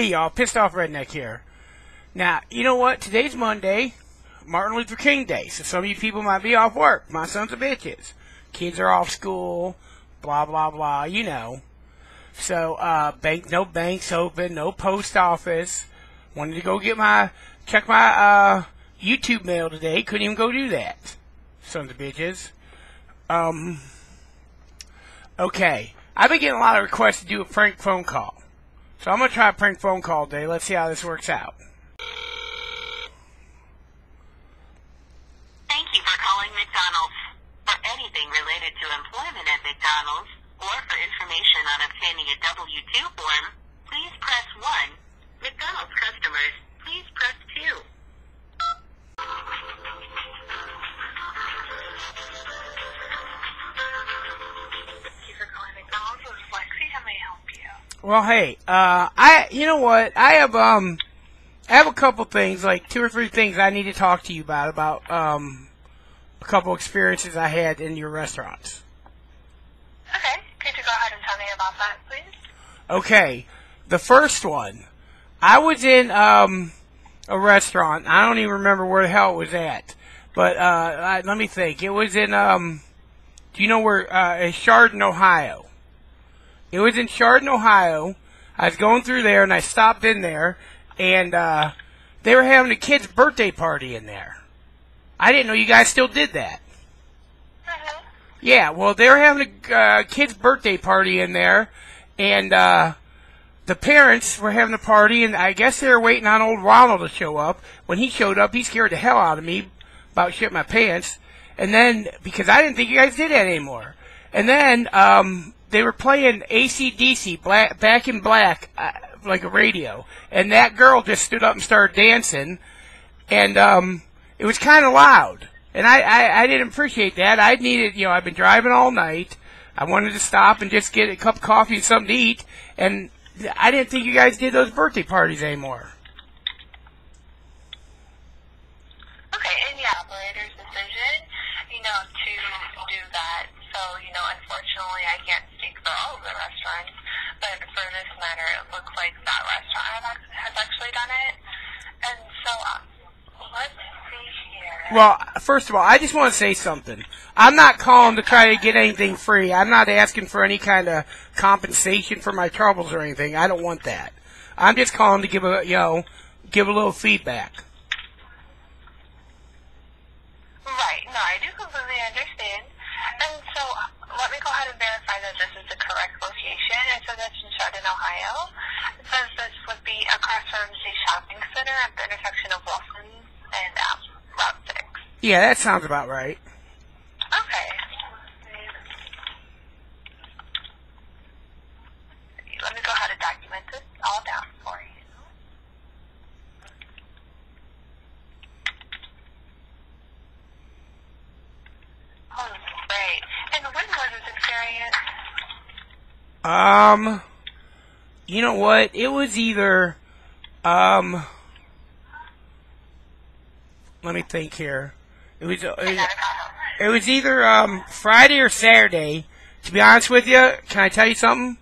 Hey y'all, pissed off redneck here. Now, you know what? Today's Monday, Martin Luther King Day, so some of you people might be off work. My sons are bitches. Kids are off school, blah blah blah, you know. So, uh, bank, no banks open, no post office. Wanted to go get my, check my, uh, YouTube mail today, couldn't even go do that. Sons of bitches. Um, okay. I've been getting a lot of requests to do a prank phone call. So I'm going to try a prank phone call today. Let's see how this works out. Well, hey, uh, I, you know what? I have, um, I have a couple things, like two or three things I need to talk to you about, about, um, a couple experiences I had in your restaurants. Okay. Could you go ahead and tell me about that, please? Okay, the first one, I was in, um, a restaurant. I don't even remember where the hell it was at. But, uh, I, let me think. It was in, um, do you know where, uh, Chardon, Ohio. It was in Chardon, Ohio. I was going through there and I stopped in there and, uh, they were having a kid's birthday party in there. I didn't know you guys still did that. Mm-hmm. Yeah, well, they were having a uh, kid's birthday party in there, and uh, the parents were having a party, and I guess they were waiting on old Ronald to show up. When he showed up, he scared the hell out of me about shit my pants, and then because I didn't think you guys did that anymore, and then um, they were playing ACDC, Black, Back in Black, uh, like a radio, and that girl just stood up and started dancing, and um, it was kind of loud. And I, I, I didn't appreciate that. I needed, you know, I've been driving all night. I wanted to stop and just get a cup of coffee and something to eat. And I didn't think you guys did those birthday parties anymore. Okay, and the operator's decision, you know, to do that. So, you know, unfortunately, I can't speak for all of the restaurants, but for this matter, it looks like that restaurant has actually done it. And so, uh, let's see here. Well, first of all, I just want to say something. I'm not calling to try to get anything free. I'm not asking for any kind of compensation for my troubles or anything. I don't want that. I'm just calling to give a, you know, give a little feedback. Right, no, I do completely understand. And so, let me go ahead and verify that this is the correct location. It says it's in Chardon, Ohio. It says this would be across from the shopping center at the intersection of Wilson and um, Route 6. Yeah, that sounds about right. Okay. Let me go ahead and document this all down for you. Oh, great. And when was this experience? Um, you know what? It was either, um, let me think here. It was, it was, it was either um Friday or Saturday. To be honest with you, can I tell you something?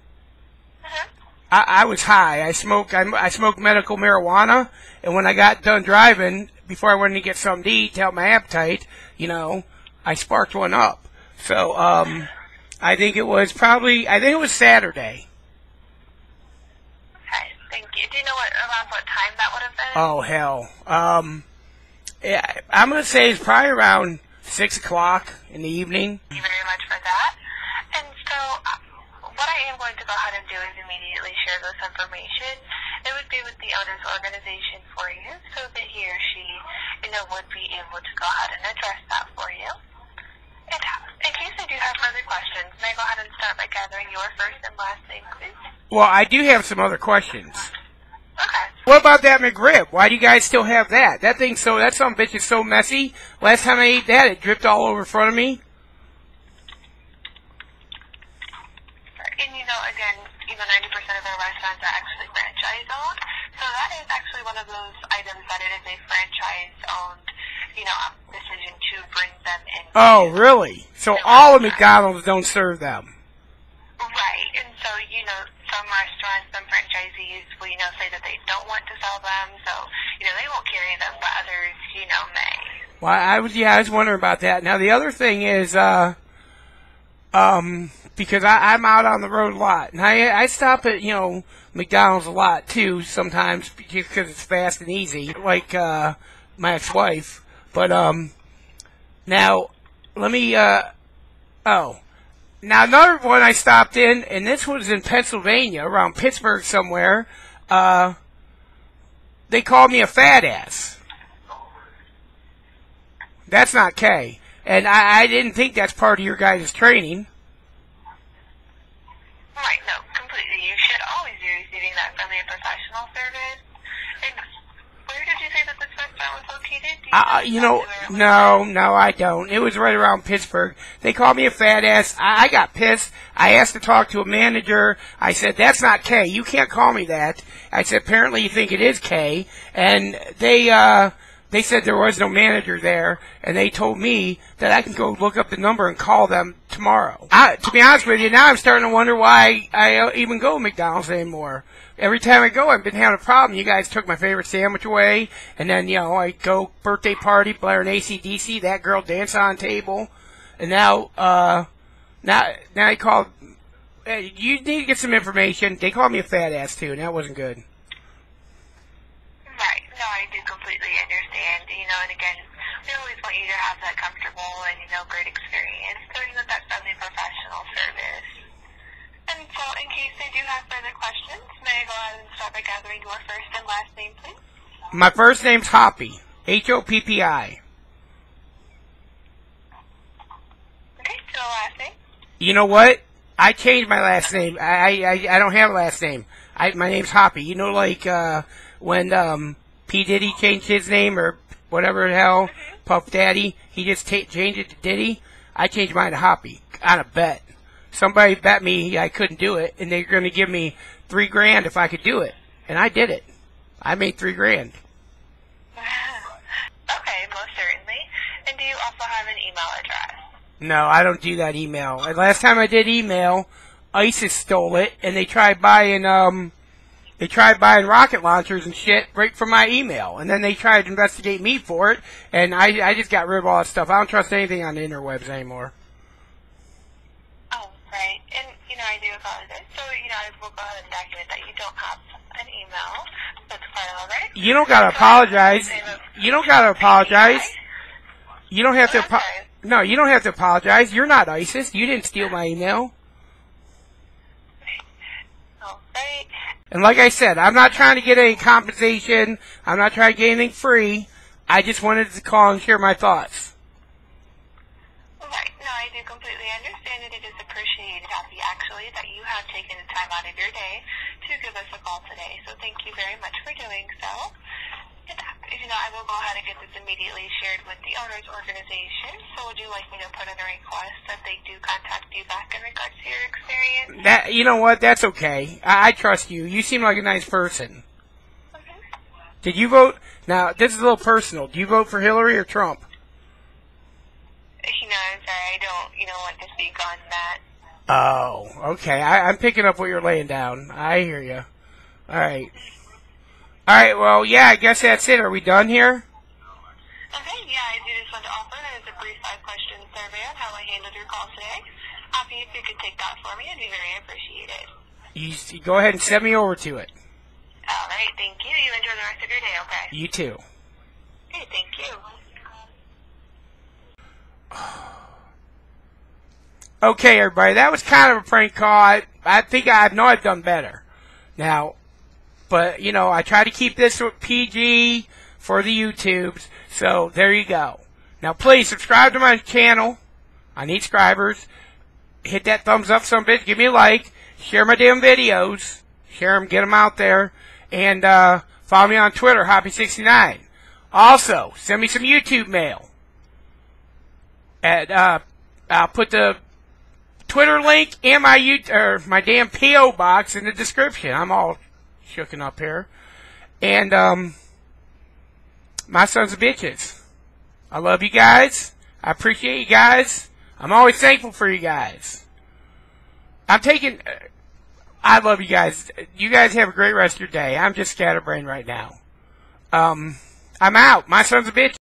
I, I was high. I smoked. I, I smoked medical marijuana, and when I got done driving, before I went to get something to eat to help my appetite, you know, I sparked one up. So, um, I think it was probably. I think it was Saturday. Okay, thank you. Do you know what around what time that would have been? Oh hell. Um, yeah, I'm gonna say it's probably around six o'clock in the evening. Thank you very much for that. And so, uh, what I am going to go ahead and do is immediately share this information. It would be with the owner's organization for you, so that he or she, you know, would be able to go ahead and address that for you. And uh, in case I do have further questions, may I go ahead and start by gathering your first and last name, please? Well, I do have some other questions. Okay. What about that McRib? Why do you guys still have that? That thing so that some bitch is so messy. Last time I ate that, it dripped all over in front of me. And you know, again, you know, 90% of our restaurants are actually franchise owned. So that is actually one of those items that it is a franchise owned, you know, decision to bring them in. Oh, really? So all of McDonald's don't serve them. Right. And so, you know, some restaurants, some franchisees will, you know, say that they don't want to sell them, so, you know, they won't carry them, but others, you know, may. Well, I was yeah, I was wondering about that. Now the other thing is, uh, um, because I, I'm out on the road a lot, and I I stop at you know McDonald's a lot too sometimes because it's fast and easy, like uh, my ex-wife. But um, now let me uh, oh. Now another one I stopped in, and this was in Pennsylvania, around Pittsburgh somewhere. Uh, they called me a fat ass. That's not K. And I, I didn't think that's part of your guys' training. Right, no, completely. You should always be receiving that friendly and professional service. And where did you say that this Do you, know, no, no, I don't. It was right around Pittsburgh. They called me a fat ass. I, I got pissed. I asked to talk to a manager. I said, that's not K. You can't call me that. I said, apparently you think it is K. And they, uh, they said there was no manager there, and they told me that I can go look up the number and call them tomorrow. I, to be honest with you, now I'm starting to wonder why I uh, even go to McDonald's anymore. Every time I go, I've been having a problem. You guys took my favorite sandwich away, and then, you know, I go birthday party, blaring ACDC, that girl dance on table, and now, uh, now, now I called, you need to get some information. They called me a fat ass too, and that wasn't good. Right. No, I do completely understand. You know, and again, we always want you to have that comfortable and, you know, great experience. So, you know, that friendly professional service. And so, in case they do have further questions, may I go ahead and start by gathering your first and last name, please? My first name's Hoppi. H-O-P-P-I. Okay, so last name? You know what? I changed my last name. I, I, I don't have a last name. I, my name's Hoppi. You know, like, uh, when, um, P. Diddy changed his name or whatever the hell, Puff Daddy, he just changed it to Diddy. I changed mine to Hoppi on a bet. Somebody bet me I couldn't do it, and they're going to give me three grand if I could do it. And I did it. I made three grand. okay, most certainly. And do you also have an email address? No, I don't do that email. And last time I did email, ISIS stole it, and they tried buying um, they tried buying rocket launchers and shit right from my email, and then they tried to investigate me for it, and I I just got rid of all that stuff. I don't trust anything on the interwebs anymore. Oh, right. And, you know, I do apologize. So, you know, I will go ahead and document that you don't have an email. That's quite all right. You don't gotta apologize. You don't gotta apologize. You don't have to. Oh, apo- no, you don't have to apologize. You're not ISIS. You didn't steal my email. All right. And like I said, I'm not trying to get any compensation. I'm not trying to get anything free. I just wanted to call and share my thoughts. Right. No, I do completely understand and it is appreciated, Happy, actually, that you have taken the time out of your day to give us a call today. So thank you very much for doing so. You know, I will go ahead and get this immediately shared with the owners organization. So would you like me to put in a request that they do contact you back in regards to your experience? That you know what? That's okay. I, I trust you. You seem like a nice person. Okay. Did you vote? Now this is a little personal. Do you vote for Hillary or Trump? You know, I'm sorry, I don't, you know, want to speak on that. Oh, okay. I, I'm picking up what you're laying down. I hear you. All right. All right. Well, yeah. I guess that's it. Are we done here? Okay, yeah, I do just want to offer that as a brief five-question survey on how I handled your call today. Happy if you could take that for me, I'd be very appreciated. You, you go ahead and send me over to it. All right, thank you. You enjoy the rest of your day, okay? You too. Okay, thank you. Okay, everybody, that was kind of a prank call. I, I think I know I've done better. Now, but you know, I try to keep this PG for the YouTubes. So there you go. Now, please subscribe to my channel. I need subscribers. Hit that thumbs up, some bitch. Give me a like. Share my damn videos. Share them, get them out there, and uh, follow me on Twitter, Hoppi69. Also, send me some YouTube mail. At uh, I'll put the Twitter link and my U- or my damn PO box in the description. I'm all shooken up here, and um, my sons of bitches. I love you guys. I appreciate you guys. I'm always thankful for you guys. I'm taking. I love you guys. You guys have a great rest of your day. I'm just scatterbrained right now. Um, I'm out. My son's a bitch.